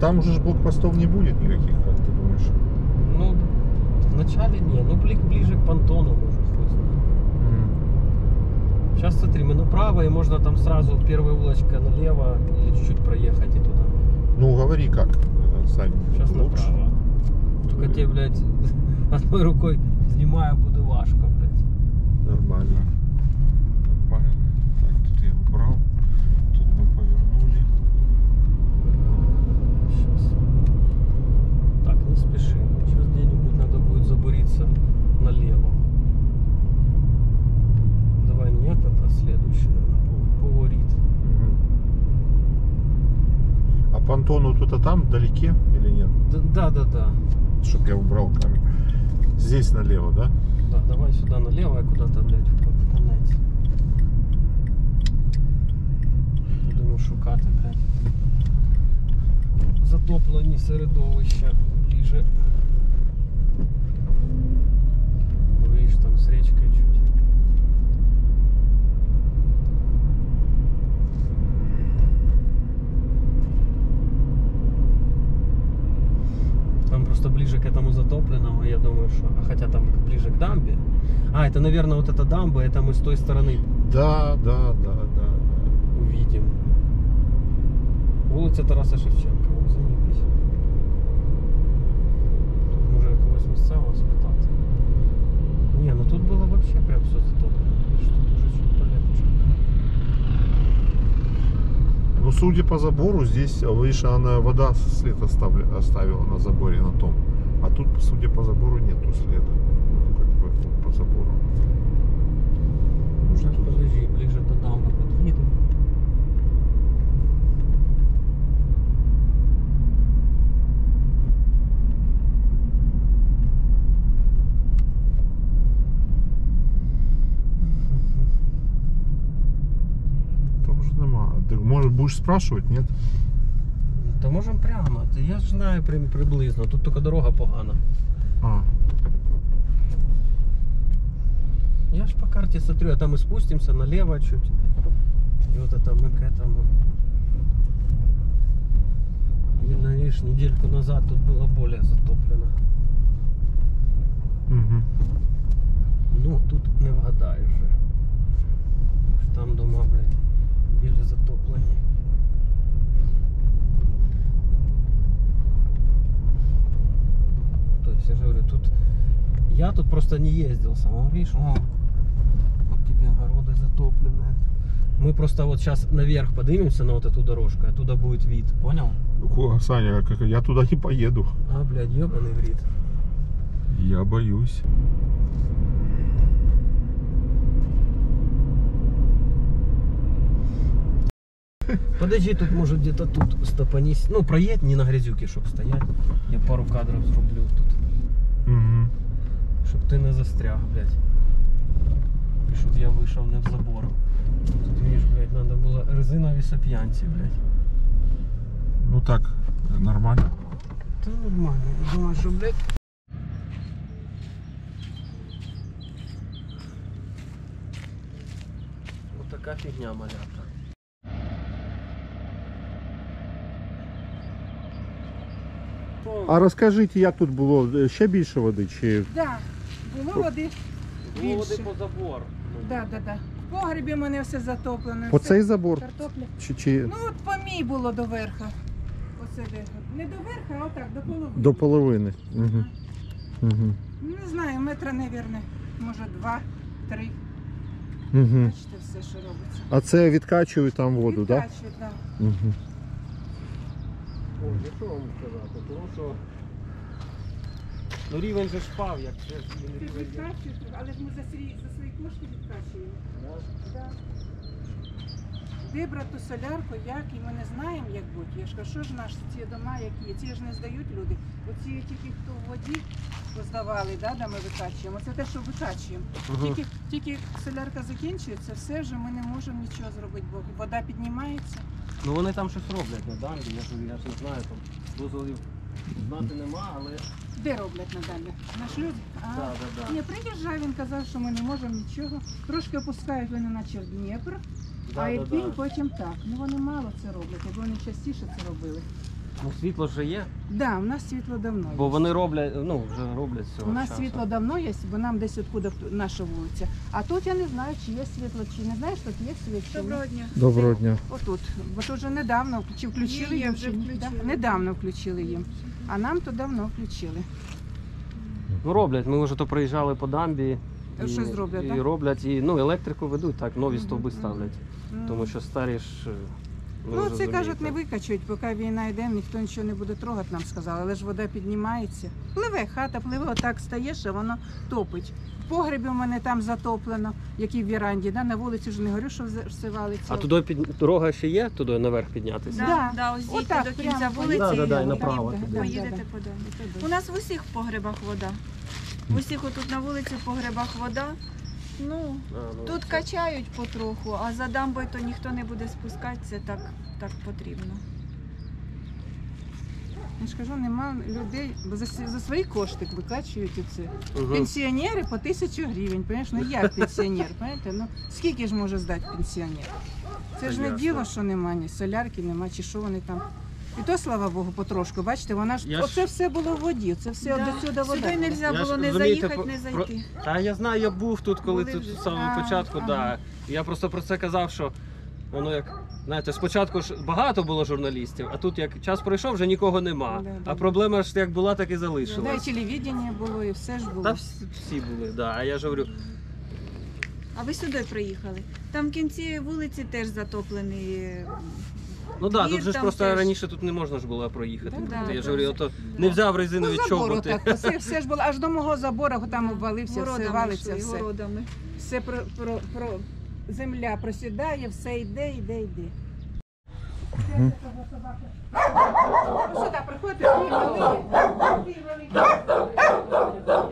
Там уже ж блокпостов не будет никаких, как ты думаешь? Ну, вначале не, ну бли- ближе к понтону, хуй знает. М. Сейчас смотри, мы направо, и можно там сразу первая улочка налево или чуть-чуть проехать и туда. Ну, говори как, э, Сань. Сейчас лучше. направо. Только тебе, блядь, одной рукой снимаю, буду важко, блядь. Нормально. Так, тут я убрал. Тут мы повернули. Сейчас. Так, не спешим. Сейчас где-нибудь надо будет забуриться налево. Давай не этот, а следующий, наверное, поворит. Мгм. А понтон вот это там, вдалеке или нет? Да, да, да. Чтоб я убрал камень. Здесь налево, да? Да, давай сюда налево, а куда-то, блядь, в, кон- в конець. Будемо шукати, блядь. Затоплені середовища ближе. Ну, видишь, там с речкой чуть. Там просто ближе к этому затопленному, я думаю, что... А хотя там ближе к дамбе. А, это, наверное, вот эта дамба, это мы с той стороны Да, да, да, да. да. увидим. Вулиця Тараса Шевченка, ось заїбись. Тут може якогось місцевого спитати. Ні, ну тут було вообще прям все затоплено. Видиш, тут судя по забору, здесь, видишь, она вода след оставля- оставила на заборе на том. А тут, судя по забору, нету следа. Ну, как бы по забору. Нема. Ты, может, будешь спрашивать, нет? Та можемо прямо. Та Я ж знаю при- приблизно. Тут тільки дорога погана. А, Я ж по карте смотрю, а там мы спустимся налево чуть. И вот это мы к этому. Видно, видишь, недельку назад тут было более затоплено. угу. Ну, тут не вгадаєш же. Там дома, блядь, затоплені. То есть, я же говорю, тут... Я тут просто не ездил сам. Вон, видишь, о, вот тебе огороды затопленные. Мы просто вот сейчас наверх поднимемся на вот эту дорожку, оттуда будет вид, понял? Саня, как- я туда не поеду. А, блядь, ебаный вид. Я боюсь. Подожди, тут может где-то тут стопанись. Ну, проедь не на грязюке, щоб стоять. Я пару кадрів зроблю тут. Угу. Щоб ти не застряг, блядь. І щоб я вийшов не в забор. Тут видиш, блядь, надо було резинові сап'янці, блядь. Ну так, нормально. Та нормально, я думаю, що, блядь. Вот така фігня малята. А розкажіть, як тут було? Ще більше води? Чи Да, було води. Було води більше. по забор. Ну, Да, да, да. В погребі мене все затоплено. по все. цей забор? Картопля. Чи, чи Ну от по мій було до верха. Оце де. Не до верха, а отак, до половини. до половини? Угу. Угу. Не знаю, метра, невірне. Може два-три. Угу. Бачите все, що робиться. А це відкачують там воду, так? Відкачують, да. Да? Угу. Я що вам сказати, тому що ну, рівень же ж впав, як це ж Ти відкачуєш, але ж ми за свої, за свої кошти відкачуємо. Да. Де брати ту солярку, як, і ми не знаємо, як бути. Я ж кажу, що ж наші ці дома, які є, ці ж не здають люди. Оці тільки хто в воді поздавали, да, де ми викачуємо. Це те, що викачуємо. Тільки, тільки солярка закінчується, все вже ми не можемо нічого зробити, бо вода піднімається. Ну вони там щось роблять на дамбі, я ж, я ж не знаю, там дозволів знати нема, але Де роблять надалі? Наш люди? А, да, да, да. Ні, приїжджав, він казав, що ми не можемо нічого. Трошки опускають вони наче в Дніпр, Да, а да, Ірпінь да. потім так. Ну вони мало це роблять, якби вони частіше це робили. Ну, світло вже є, Да, у нас світло давно є. бо вони роблять, ну, вже роблять з цього У нас часу. світло давно є, бо нам десь откуда наша вулиця. А тут я не знаю, чи є світло, чи не знаєш, тут є світло. чи ні? Доброго дня. Доброго дня. Отут. Бо тут вже недавно чи включили їм, вже чи ні? включили. Недавно включили їм. А нам то давно включили. Ну, роблять, ми вже то приїжджали по дамбі. А що зроблять, і так? роблять, і ну, електрику ведуть, так, нові стовби ставлять. Тому що старі ж. е, Ну, це кажуть, не викачують, поки війна йде, ніхто нічого не буде трогати, нам сказали. Але ж вода піднімається. Пливе хата, пливе, отак стаєш, а воно топить. В погребі у мене там затоплено, який в віранді, да? на вулиці вже не говорю, що все- валиться. А туди під дорога ще є, туди наверх піднятися? Да, Да. да, ось Отак, до кінця прямо вулиці Да, да, да, і і направо поїдете- туди. поїдете Да, да. подалі. У нас в усіх погребах вода. В усіх отут на вулиці в погребах вода. Ну, А, ну, тут це- качають потроху, а за дамбою то ніхто не буде спускатися, так, так потрібно. Я ж кажу, нема людей, бо за, за свої кошти викачують оце. Мгм. Пенсіонери по тисячу гривень, понимаєш? Ну як пенсіонер, понимаєте? Ну скільки ж може здати пенсіонер? Це ж не діло, що нема ні солярки, нема, чи що вони там. І то, слава Богу, потрошку. Бачите, вона ж Я ж- все було в воді. Це все Да. до сюди вода. Сюди не можна Я ж, було не розумієте, заїхати, про- не про- зайти. Та я знаю, я був тут, коли Були тут вже. з самого А, початку, ага. да. Я просто про це казав, що воно як. Знаєте, спочатку ж багато було журналістів, а тут як час пройшов, вже нікого нема. Да, да. А проблема ж як була, так і Да, і залишилась. телевідення було, і все ж було. Та всі, всі були, да. А я ж говорю, А ви сюди приїхали. Там в кінці вулиці теж затоплений. Ну да, тут же ж просто раніше тут не можна ж було проїхати. Да, да, я ж говорю, ото не взяв резинові По забору чоботи. так, все, все ж було, аж до мого забору там обвалився, все Городами валиться, йшли, все. городами. Все про, про, про земля просідає, все йде, йде, йде. Ну сюди приходьте, такі великі, такі великі.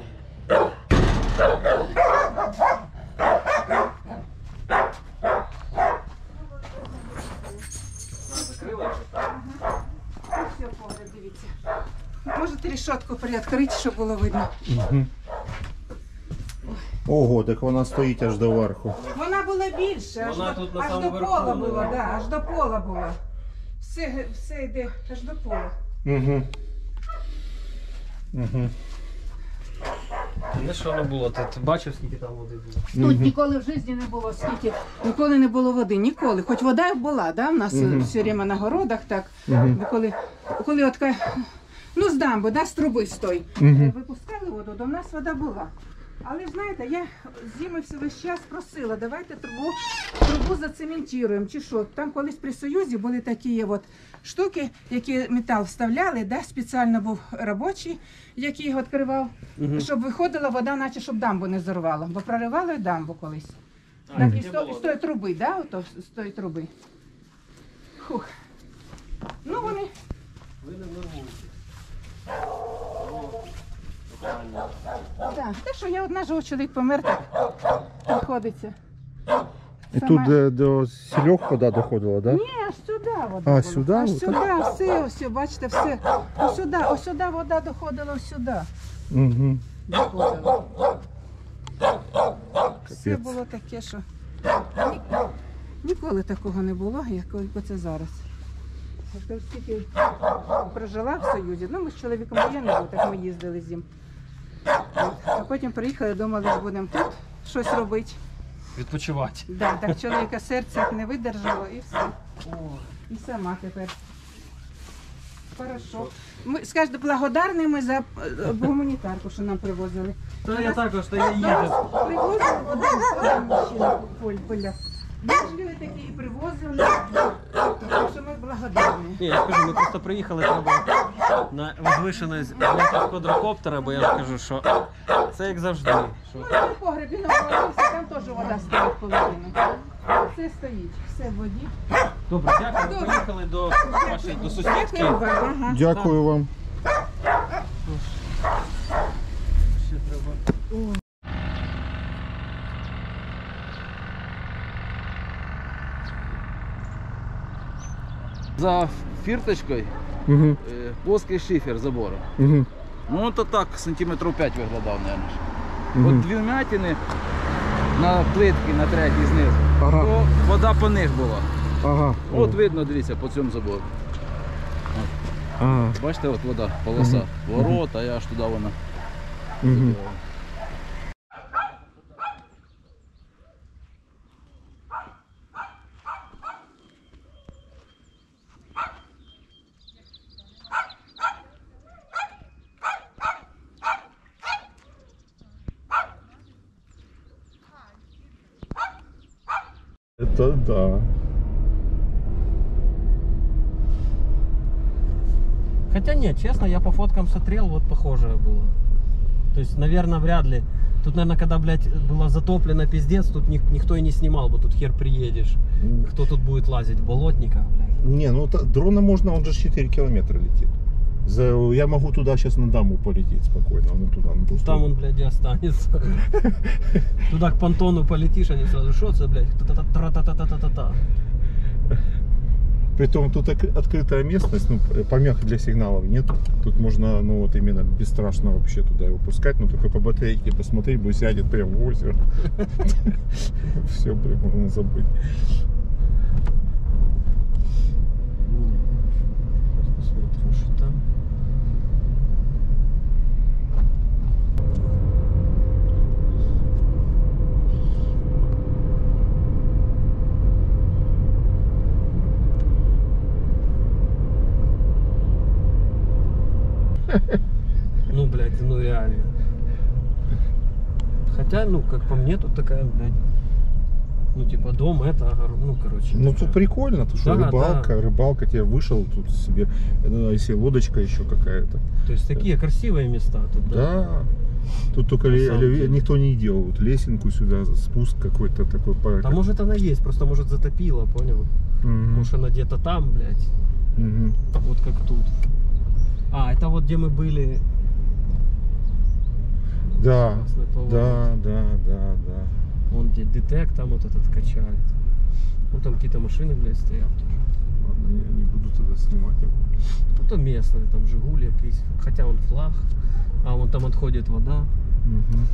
Дивіться. Можете рішотку приоткрити, щоб було видно. Ого, так вона стоїть аж до верху. Вона була більше, аж, Вона до, тут на аж до самому пола верху була, була. да, аж до пола була. Все, все йде аж до пола. Угу. Угу. Не що не було, ти, ти бачив, скільки там води було? Тут ніколи в житті не було скільки, ніколи не було води, ніколи. Хоч вода була, да, в нас Мгм. все время на городах так. Мгм. Бо коли, коли от, ка- ну з дамби, да, з труби стой. Мгм. Випускали воду, то в нас вода була. Але ж знаєте, я зими все весь час просила, давайте трубу, трубу зацементуємо, чи що. Там колись при Союзі були такі от штуки, які метал вставляли, да, спеціально був робочий, який його відкривав, Мгм. щоб виходила вода, наче щоб дамбу не зарвала, бо проривали дамбу колись. А, Так, і з, було, з тої труби, да, ото, з тої труби. Хух. Ну вони Ви не нервуйте. Так, те, що я одна живу, чоловік помер, так приходиться. І Сама- тут де, до сільох вода доходила, так? Да? Ні, аж сюди вода. А, була. сюди? Аж Отак? сюди, все, все, бачите, все. Ось сюди, ось сюди вода доходила, ось сюди. Угу. Доходила. Все Капець. було таке, що ні- ніколи такого не було, як оце зараз. Я ж кажу, скільки прожила в Союзі. Ну, ми з чоловіком воєнний був, так ми їздили з ним. А потім приїхали, думали, що будемо тут щось робити. Відпочивати. Да, так чоловіка серце не видержало і все. І сама тепер. Хорошо. Ми скажете, благодарні ми за е, гуманітарку, що нам привозили. Та я також, та я Нас їздив. привозили один, мужчина поль, поля. Вежливі такі і привозили. Так що ми благодарні. Ні, я скажу, ми просто приїхали, треба на возвишеність з квадрокоптера, бо я ж кажу, що це як завжди. Що... Ну, там в погребі набрався, там теж вода стоїть половину. Все стоїть, все в воді. Добре, дякую. Поїхали до вашої до сусідки. Дякую вам. Ага. Дякую вам. Ще треба. За фірточкою Угу. е, плоский шифер забору. Угу. Ну то так, сантиметрів 5 виглядав, мабуть. Угу. От дві вмятини на плитки на третій знизу, Ага. то вода по них була. Ага. От видно, дивіться, по цьому забору. А, Бачите, от вода, полоса. Ворота, і аж туди вона. угу. Это да. Хотя нет, честно, я по фоткам смотрел, вот похожее было. То есть, наверное, вряд ли. Тут, наверное, когда, блядь, было затоплено пиздец, тут ник- никто и не снимал, бы тут хер приедешь. Кто тут будет лазить в болотниках, блядь? Не, ну та- дрона можно, он же 4 километра летит. За, я могу туда сейчас на даму полететь спокойно, ну туда, на Там он, блядь, и останется. Туда к понтону полетишь, они сразу, что это, блядь, та-та-та-та-та-та-та-та. Притом тут открытая местность, ну, п- помех для сигналов нет. Тут можно, ну, вот именно бесстрашно вообще туда его пускать, но только по батарейке посмотреть, будет сядет прям в озеро. Все, блин, можно забыть. Сейчас посмотрим, что там. Ну, блядь, ну реально. Хотя, ну, как по мне, тут такая, блядь, ну, типа, дом, это, ну, короче. Ну, такая. тут прикольно, тут что, Да, рыбалка, да. рыбалка, тебе вышел тут себе, ну, если лодочка еще какая-то. То есть такие красивые места тут, да? Да. Тут только ле- деле. никто не делал. Вот лесенку сюда, спуск какой-то такой. по- А может она есть, просто может затопила, понял? Мгм. Может она где-то там, блядь, Мгм. вот как тут. А, это вот где мы были. Да, да, да, да, да. Вон где детек там вот этот качает. Ну там какие-то машины, блядь, стоят тоже. Ладно, я не буду тогда снимать его. Ну то местные, там Жигули якийсь. Хотя он флаг. А вон там отходит вода. Мгм.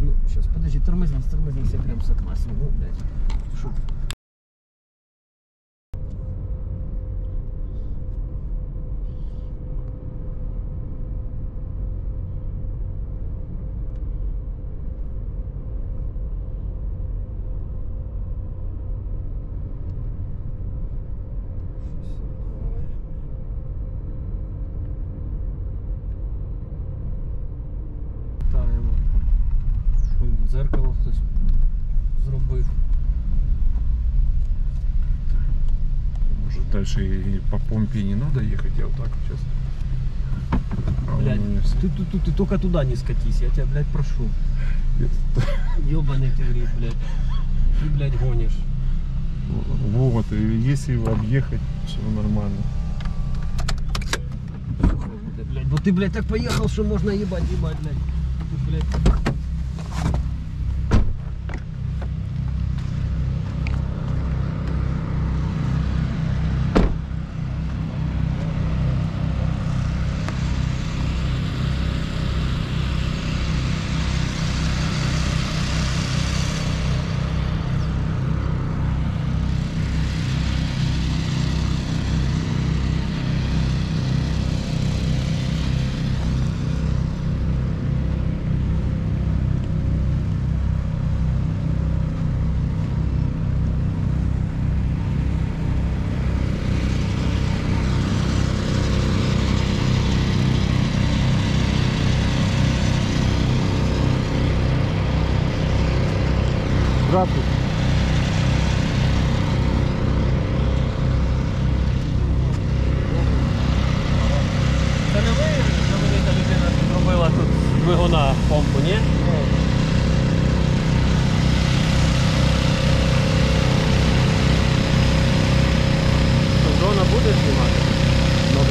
Ну, сейчас, подожди, тормознись, тормознись, я прям с окна сниму, блядь. Шо? Дзеркало хтось зробив. Может дальше и по помпе не надо ехать, я вот так вот сейчас. Блядь, ты, ты, ты, ты только туда не скатись, я тебя, блядь, прошу. Ёбаный ты вред, блядь. Ты, блядь, гонишь. Вот, и если его объехать, все нормально. Блядь, вот ты, блядь, так поехал, что можно ебать, ебать, блядь. Ты, блядь.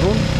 mundo.